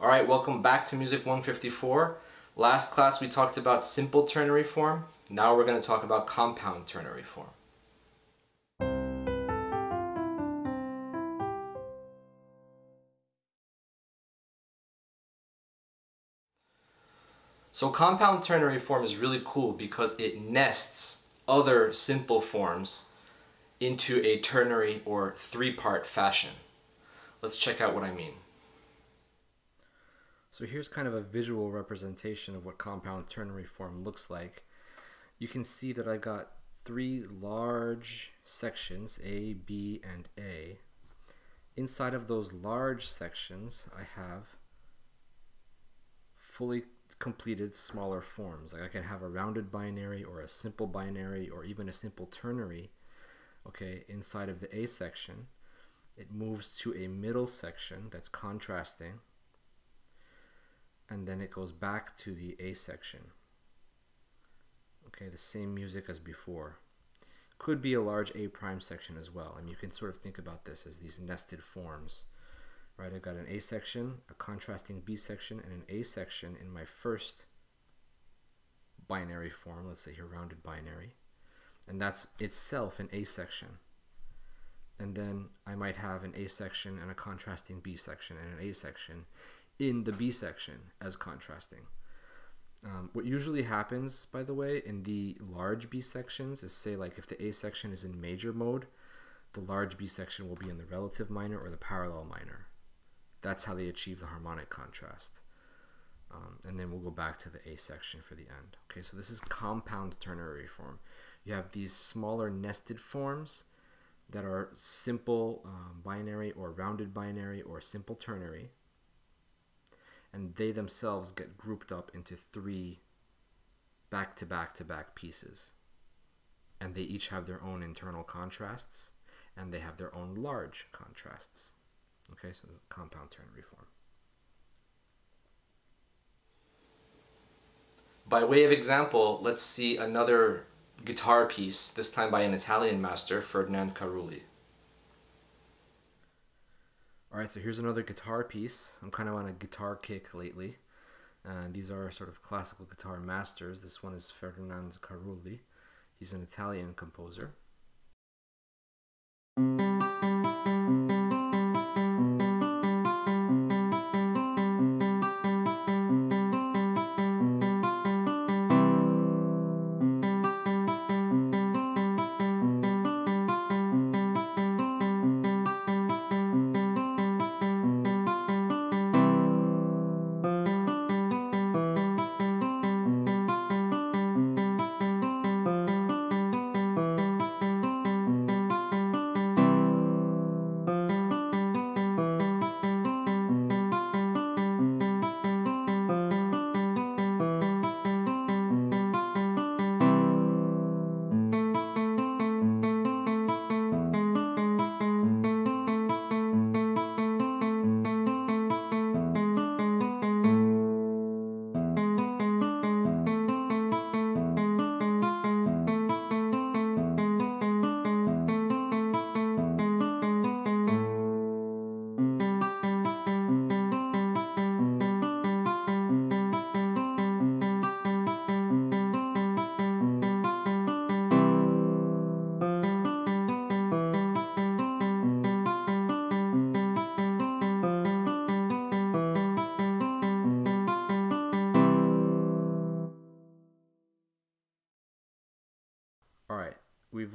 Alright, welcome back to Music 154. Last class we talked about simple ternary form. Now we're going to talk about compound ternary form. So compound ternary form is really cool because it nests other simple forms into a ternary or three-part fashion. Let's check out what I mean. So here's kind of a visual representation of what compound ternary form looks like. You can see that I've got three large sections, A, B, and A. Inside of those large sections, I have fully completed smaller forms. Like I can have a rounded binary or a simple binary or even a simple ternary. Okay, inside of the A section, it moves to a middle section that's contrasting and then it goes back to the A section. Okay, the same music as before. Could be a large A prime section as well. and you can sort of think about this as these nested forms right? I've got an A section, a contrasting B section, and an A section in my first binary form, let's say here rounded binary, and that's itself an A section. And then I might have an A section and a contrasting B section and an A section in the B section as contrasting. Um, what usually happens, by the way, in the large B sections is say like if the A section is in major mode, the large B section will be in the relative minor or the parallel minor. That's how they achieve the harmonic contrast. Um, and then we'll go back to the A section for the end. Okay, so this is compound ternary form. You have these smaller nested forms that are simple um, binary or rounded binary or simple ternary. And they themselves get grouped up into three back to back to back pieces. And they each have their own internal contrasts and they have their own large contrasts. Okay, so compound ternary form. By way of example, let's see another guitar piece, this time by an Italian master, Ferdinand Carulli. Alright, so here's another guitar piece. I'm kind of on a guitar kick lately. And these are sort of classical guitar masters. This one is Ferdinand Carulli. He's an Italian composer.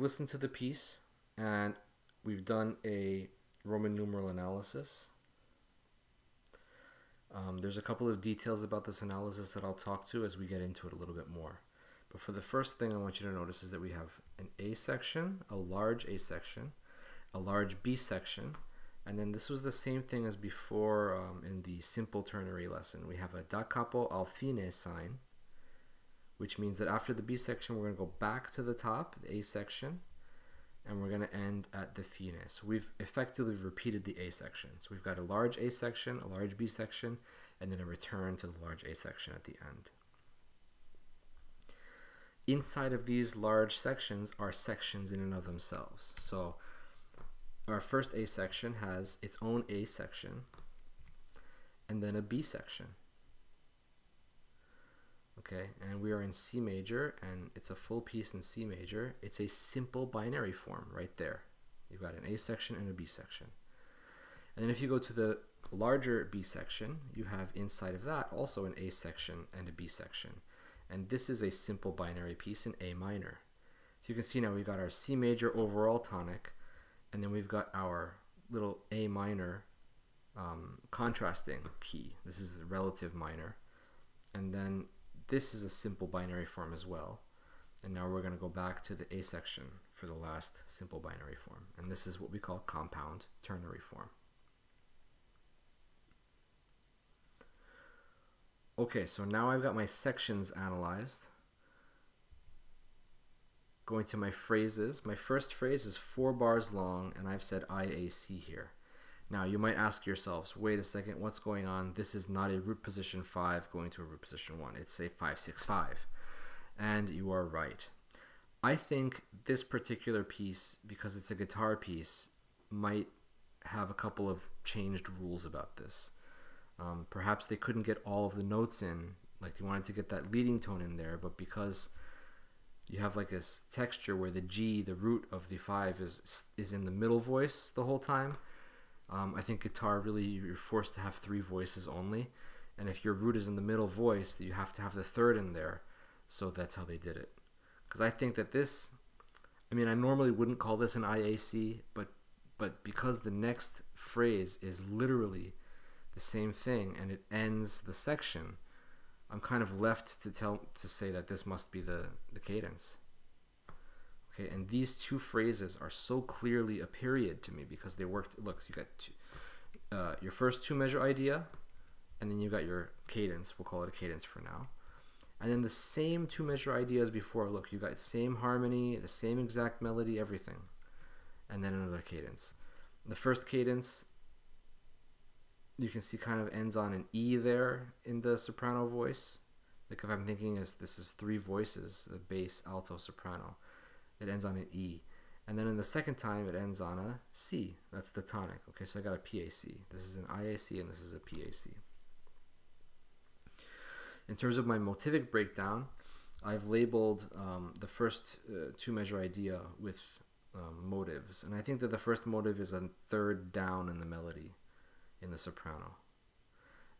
Listened to the piece and we've done a Roman numeral analysis. Um, there's a couple of details about this analysis that I'll talk to as we get into it a little bit more. But for the first thing I want you to notice is that we have an A section, a large A section, a large B section, and then this was the same thing as before um, in the simple ternary lesson. We have a da capo al fine sign, which means that after the B section, we're going to go back to the top, the A section, and we're going to end at the fine. So we've effectively repeated the A section. So we've got a large A section, a large B section, and then a return to the large A section at the end. Inside of these large sections are sections in and of themselves. So our first A section has its own A section, and then a B section. Okay, and we are in C major, and it's a full piece in C major. It's a simple binary form right there. You've got an A section and a B section. And then if you go to the larger B section, you have inside of that also an A section and a B section. And this is a simple binary piece in A minor. So you can see now we've got our C major overall tonic, and then we've got our little A minor um, contrasting key. This is relative minor. And then this is a simple binary form as well. And now we're going to go back to the A section for the last simple binary form. And this is what we call compound ternary form. Okay, so now I've got my sections analyzed. Going to my phrases. My first phrase is four bars long, and I've said IAC here. Now, you might ask yourselves, wait a second, what's going on? This is not a root position 5 going to a root position 1. It's a 565. And you are right. I think this particular piece, because it's a guitar piece, might have a couple of changed rules about this. Um, perhaps they couldn't get all of the notes in, like they wanted to get that leading tone in there, but because you have like a texture where the G, the root of the five, is is in the middle voice the whole time. Um, I think guitar really you're forced to have three voices only, and if your root is in the middle voice, you have to have the third in there. So that's how they did it. Because I think that this, I mean, I normally wouldn't call this an IAC, but but because the next phrase is literally the same thing and it ends the section, I'm kind of left to tell to say that this must be the, the cadence. Okay, and these two phrases are so clearly a period to me because they worked. Look, you got two, uh, your first two measure idea, and then you got your cadence. We'll call it a cadence for now. And then the same two measure ideas before. Look, you got the same harmony, the same exact melody, everything. And then another cadence. The first cadence you can see kind of ends on an E there in the soprano voice. Like if I'm thinking is this is three voices, the bass, alto, soprano. It ends on an E. And then in the second time it ends on a C. That's the tonic. Okay, so I got a PAC. This is an IAC and this is a PAC. In terms of my motivic breakdown, I've labeled um, the first uh, two measure idea with um, motives. And I think that the first motive is a third down in the melody in the soprano.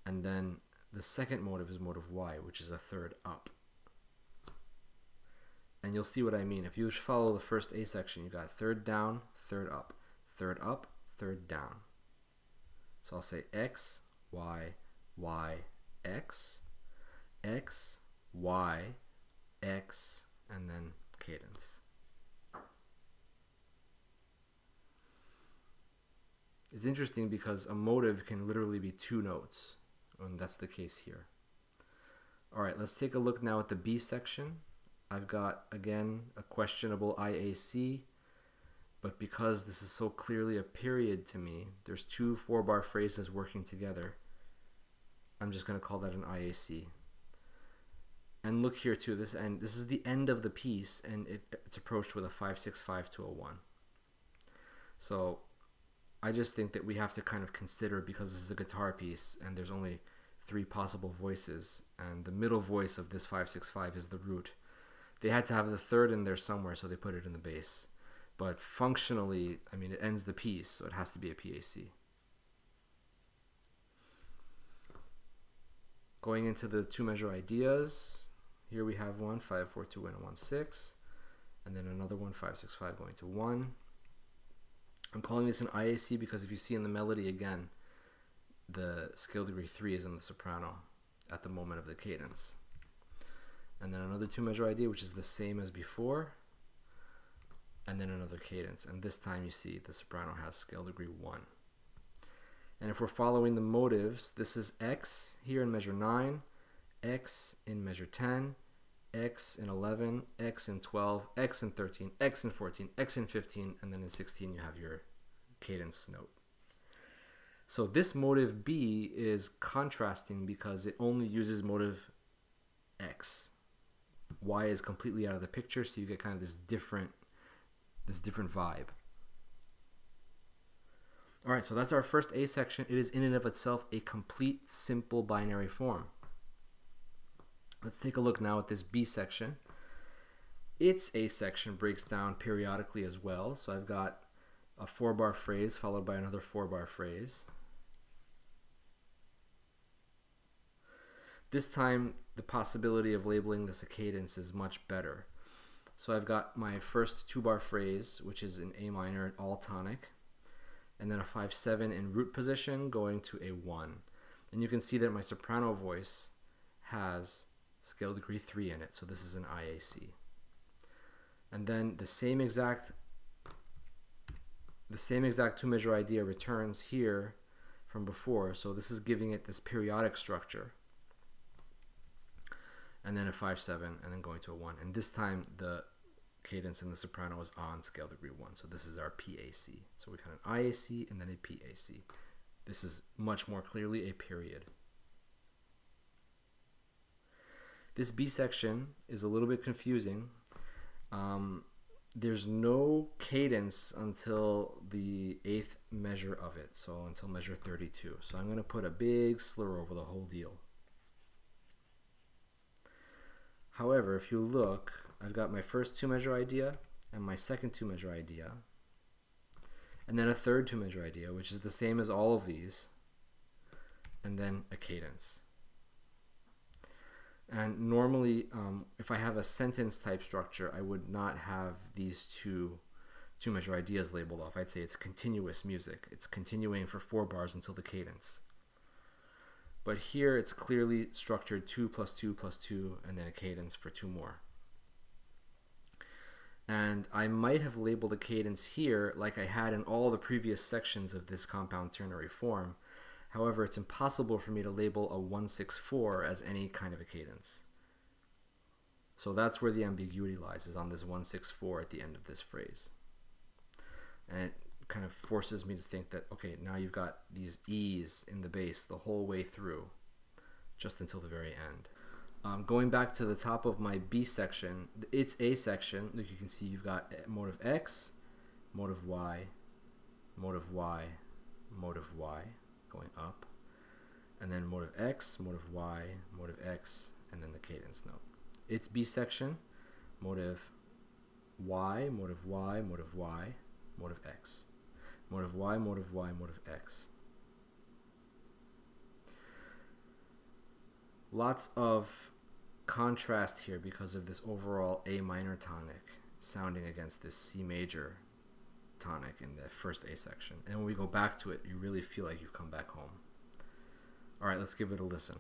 And then the second motive is motive Y, which is a third up. And you'll see what I mean. If you follow the first A section, you got third down, third up, third up, third down. So I'll say X, Y, Y, X, X, Y, X, and then cadence. It's interesting because a motive can literally be two notes, and that's the case here. All right, let's take a look now at the B section. I've got, again, a questionable IAC, but because this is so clearly a period to me, there's two four-bar phrases working together. I'm just going to call that an IAC. And look here too, this end, this is the end of the piece, and it, it's approached with a 565 to a 1. So I just think that we have to kind of consider because this is a guitar piece and there's only three possible voices, and the middle voice of this 565 is the root. They had to have the third in there somewhere, so they put it in the bass. But functionally, I mean, it ends the piece, so it has to be a PAC. Going into the two measure ideas, here we have one, 5, 4, 2, and 1, 6. And then another one, 5, 6, 5 going to 1. I'm calling this an IAC because if you see in the melody again, the scale degree 3 is in the soprano at the moment of the cadence. And then another two measure idea, which is the same as before, and then another cadence. And this time you see the soprano has scale degree 1. And if we're following the motives, this is X here in measure 9, X in measure 10, X in 11, X in 12, X in 13, X in 14, X in 15, and then in 16 you have your cadence note. So this motive B is contrasting because it only uses motive X. Y is completely out of the picture, so you get kind of this different this different vibe. All right, so that's our first A section. It is in and of itself a complete simple binary form. Let's take a look now at this B section. Its A section breaks down periodically as well. So I've got a four bar phrase followed by another four bar phrase. This time, the possibility of labeling this a cadence is much better. So I've got my first two bar phrase, which is in A minor, all tonic and then a 5-7 in root position going to a 1. And you can see that my soprano voice has scale degree 3 in it, so this is an IAC. And then the same exact the same exact two measure idea returns here from before, so this is giving it this periodic structure. And then a 5-7 and then going to a 1. And this time the cadence in the soprano is on scale degree 1. So this is our PAC. So we've had an IAC and then a PAC. This is much more clearly a period. This B section is a little bit confusing. Um, there's no cadence until the eighth measure of it, so until measure 32. So I'm going to put a big slur over the whole deal. However, if you look, I've got my first two measure idea and my second two measure idea and then a third two measure idea which is the same as all of these and then a cadence. And normally um, if I have a sentence type structure I would not have these two two measure ideas labeled off. I'd say it's continuous music. It's continuing for four bars until the cadence but here it's clearly structured 2 plus 2 plus 2 and then a cadence for two more and I might have labeled a cadence here like I had in all the previous sections of this compound ternary form. However, it's impossible for me to label a 164 as any kind of a cadence. So that's where the ambiguity lies, is on this 164 at the end of this phrase. And kind of forces me to think that, okay, now you've got these E's in the bass the whole way through, just until the very end. Um, going back to the top of my B section, its A section, look, you can see you've got motive X, motive Y, motive Y, motive Y, going up, and then motive X, motive Y, motive X, and then the cadence note. Its B section, motive Y, motive Y, motive Y, motive X. Motive Y, motive Y, motive X. Lots of contrast here because of this overall A minor tonic sounding against this C major tonic in the first A section. And when we go back to it, you really feel like you've come back home. All right, let's give it a listen.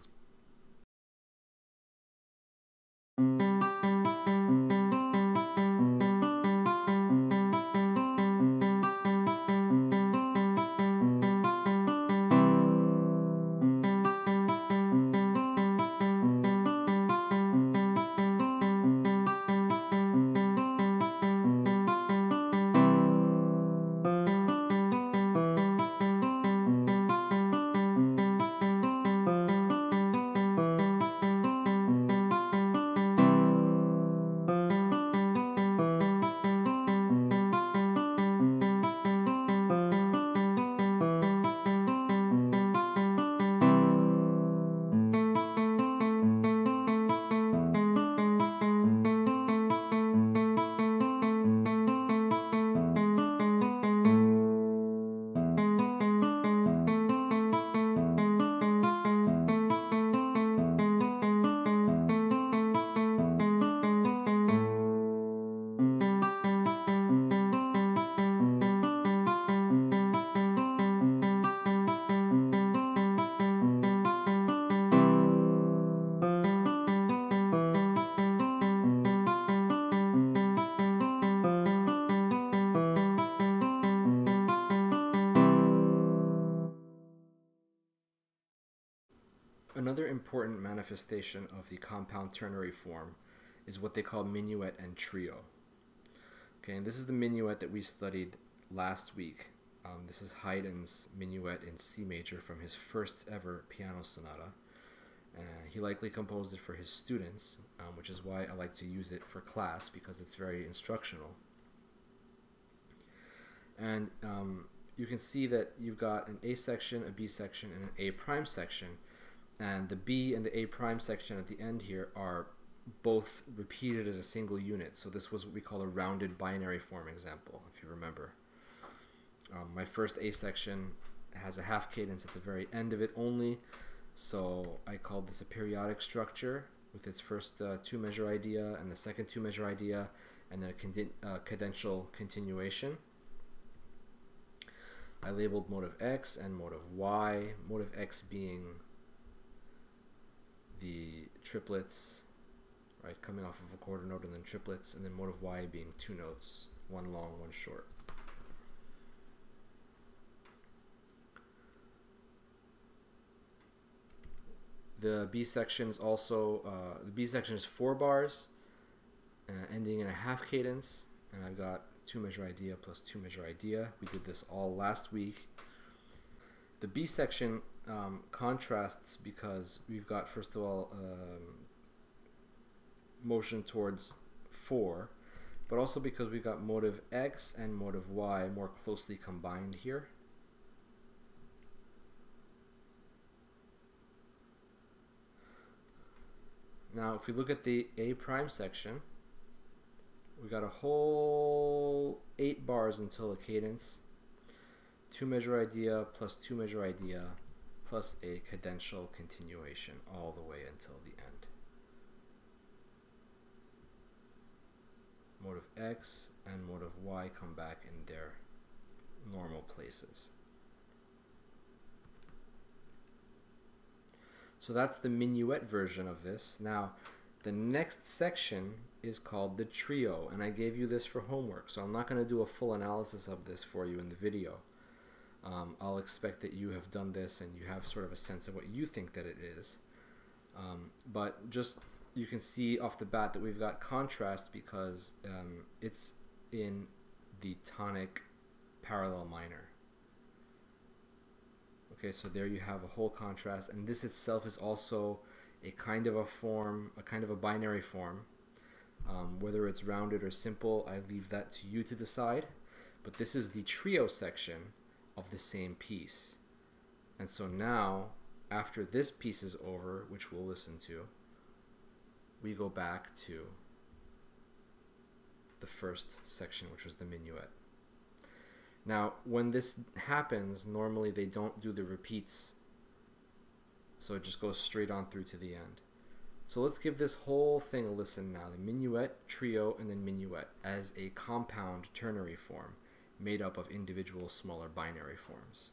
Another important manifestation of the compound ternary form is what they call minuet and trio. Okay, and this is the minuet that we studied last week. Um, this is Haydn's minuet in C major from his first ever piano sonata. Uh, he likely composed it for his students, um, which is why I like to use it for class because it's very instructional. And um, you can see that you've got an A section, a B section, and an A prime section. And the B and the A prime section at the end here are both repeated as a single unit. So this was what we call a rounded binary form example, if you remember. Um, my first A section has a half cadence at the very end of it only. So I called this a periodic structure with its first uh, two measure idea and the second two measure idea and then a uh, cadential continuation. I labeled motive X and motive Y, motive X being the triplets, right, coming off of a quarter note and then triplets, and then motive Y being two notes, one long, one short. The B section is also, uh, the B section is four bars, uh, ending in a half cadence, and I've got two measure idea plus two measure idea. We did this all last week. The B section um, contrasts because we've got, first of all, um, motion towards 4, but also because we've got motive X and motive Y more closely combined here. Now, if we look at the A prime section, we got a whole eight bars until a cadence, two measure idea plus two measure idea plus a cadential continuation all the way until the end. Motive X and motive Y come back in their normal places. So that's the minuet version of this. Now, the next section is called the trio, and I gave you this for homework, so I'm not going to do a full analysis of this for you in the video. Um, I'll expect that you have done this and you have sort of a sense of what you think that it is. Um, but just you can see off the bat that we've got contrast because um, it's in the tonic parallel minor. Okay, so there you have a whole contrast, and this itself is also a kind of a form, a kind of a binary form. Um, whether it's rounded or simple, I leave that to you to decide. But this is the trio section of the same piece. And so now, after this piece is over, which we'll listen to, we go back to the first section, which was the minuet. Now, when this happens, normally they don't do the repeats so it just goes straight on through to the end. So let's give this whole thing a listen now. The minuet, trio, and then minuet as a compound ternary form made up of individual smaller binary forms.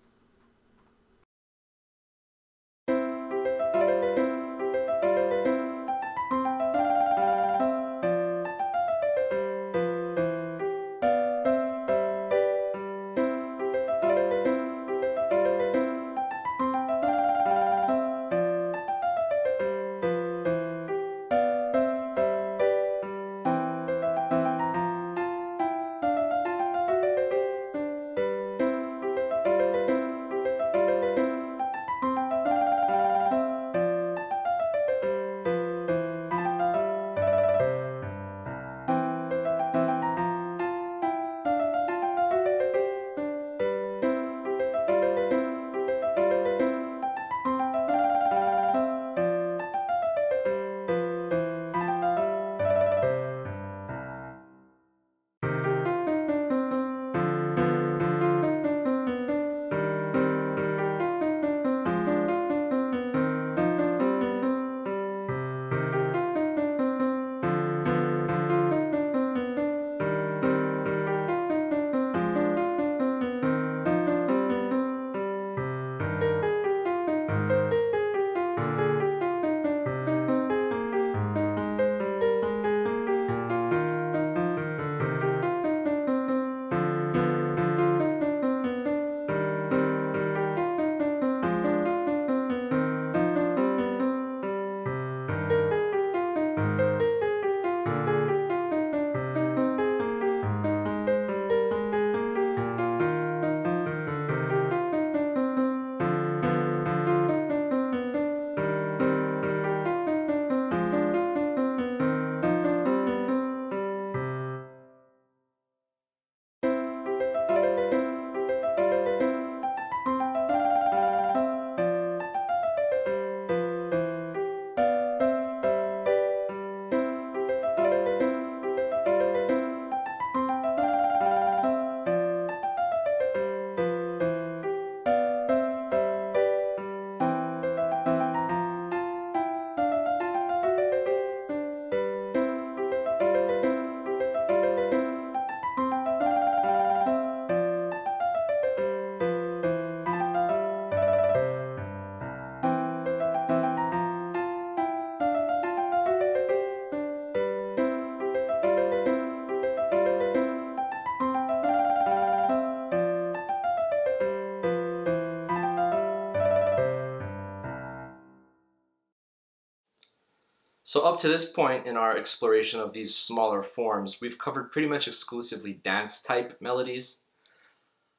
So, up to this point in our exploration of these smaller forms, we've covered pretty much exclusively dance type melodies.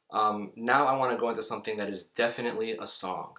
Um, now, I want to go into something that is definitely a song.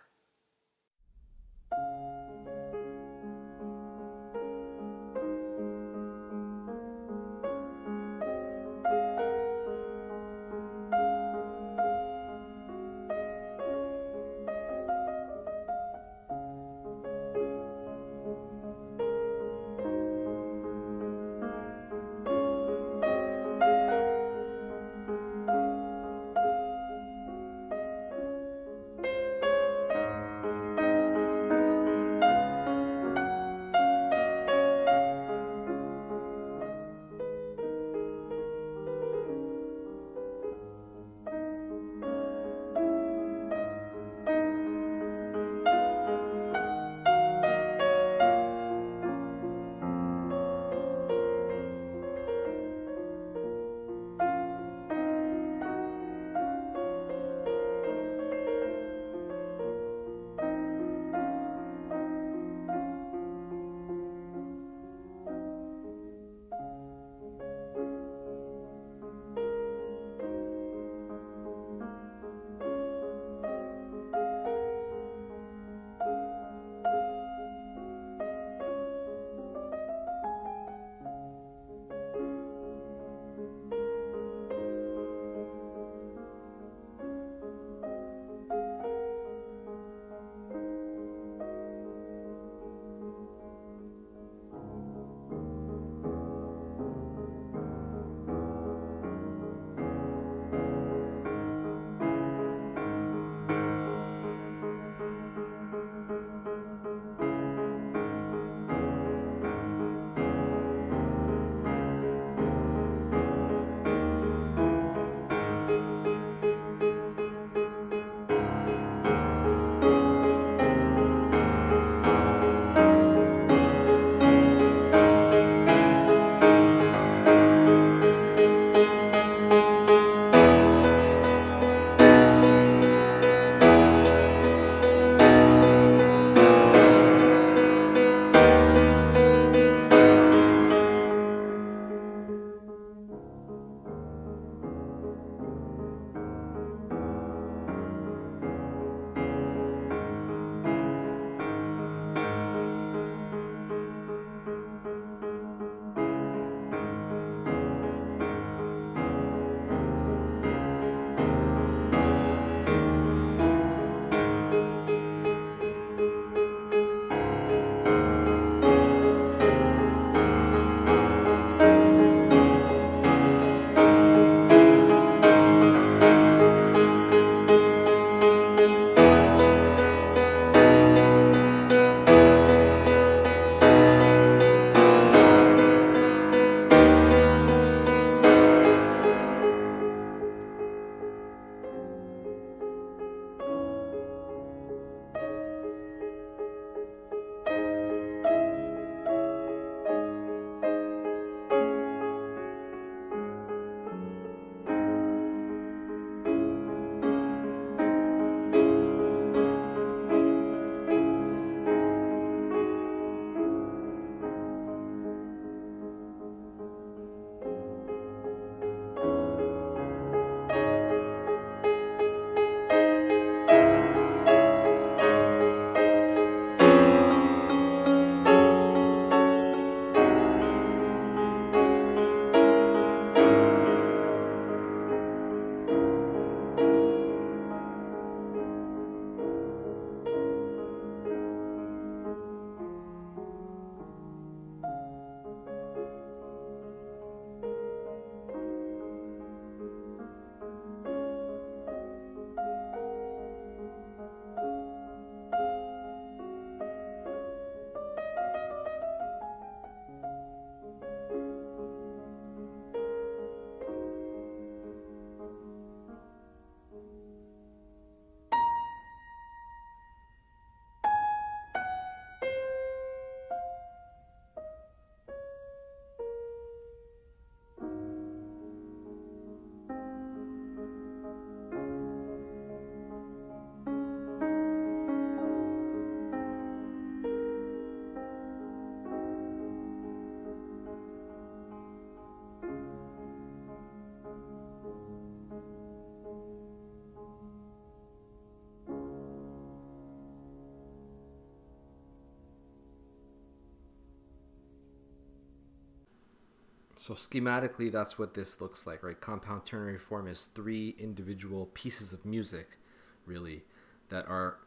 So schematically, that's what this looks like, right? Compound ternary form is three individual pieces of music, really, that are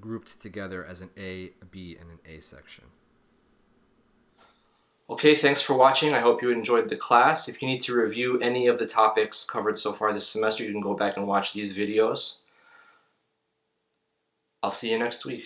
grouped together as an A, a B, and an A section. Okay, thanks for watching. I hope you enjoyed the class. If you need to review any of the topics covered so far this semester, you can go back and watch these videos. I'll see you next week.